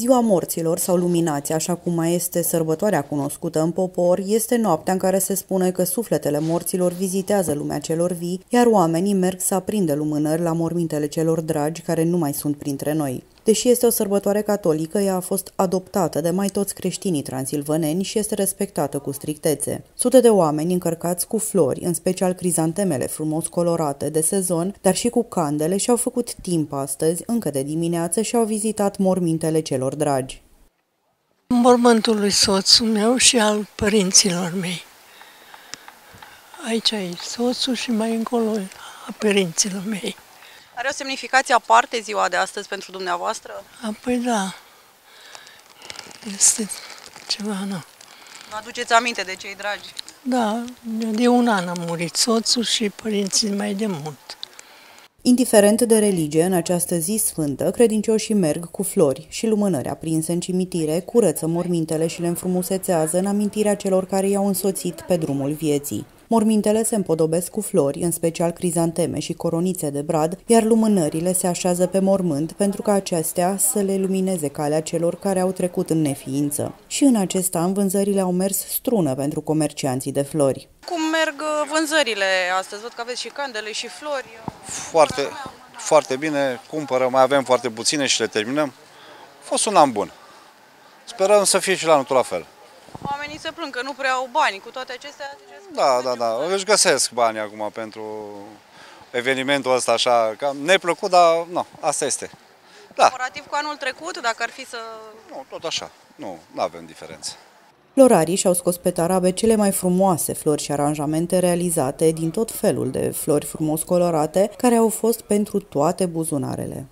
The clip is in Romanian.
Ziua morților sau luminați, așa cum mai este sărbătoarea cunoscută în popor, este noaptea în care se spune că sufletele morților vizitează lumea celor vii, iar oamenii merg să aprindă lumânări la mormintele celor dragi care nu mai sunt printre noi. Deși este o sărbătoare catolică, ea a fost adoptată de mai toți creștinii transilvaneni și este respectată cu strictețe. Sute de oameni încărcați cu flori, în special crizantemele frumos colorate de sezon, dar și cu candele și-au făcut timp astăzi, încă de dimineață, și au vizitat mormintele celor dragi. Mormântul lui soțul meu și al părinților mei. Aici e soțul și mai încolo a părinților mei. Are o semnificație aparte ziua de astăzi pentru dumneavoastră? Apoi da, este ceva, nu. Vă aduceți aminte de cei dragi? Da, de un an am murit soțul și părinții mai de mult. Indiferent de religie, în această zi sfântă, credincioșii merg cu flori și lumânări aprinse în cimitire, curăță mormintele și le înfrumusețează în amintirea celor care i-au însoțit pe drumul vieții. Mormintele se împodobesc cu flori, în special crizanteme și coronițe de brad, iar lumânările se așează pe mormânt pentru ca acestea să le lumineze calea celor care au trecut în neființă. Și în acest an vânzările au mers strună pentru comercianții de flori. Cum merg uh, vânzările astăzi? Văd că aveți și candele și flori. Foarte, foarte bine, cumpără, mai avem foarte puține și le terminăm. A fost un an bun. Sperăm să fie și la anul la fel. Oamenii se plâng că nu prea au bani cu toate acestea. Da, da, da. Își găsesc bani acum pentru evenimentul ăsta așa, cam neplăcut, dar nu, asta este. Da. Comparativ cu anul trecut, dacă ar fi să... Nu, tot așa. Nu, nu avem diferență. Florarii și-au scos pe tarabe cele mai frumoase flori și aranjamente realizate din tot felul de flori frumos colorate, care au fost pentru toate buzunarele.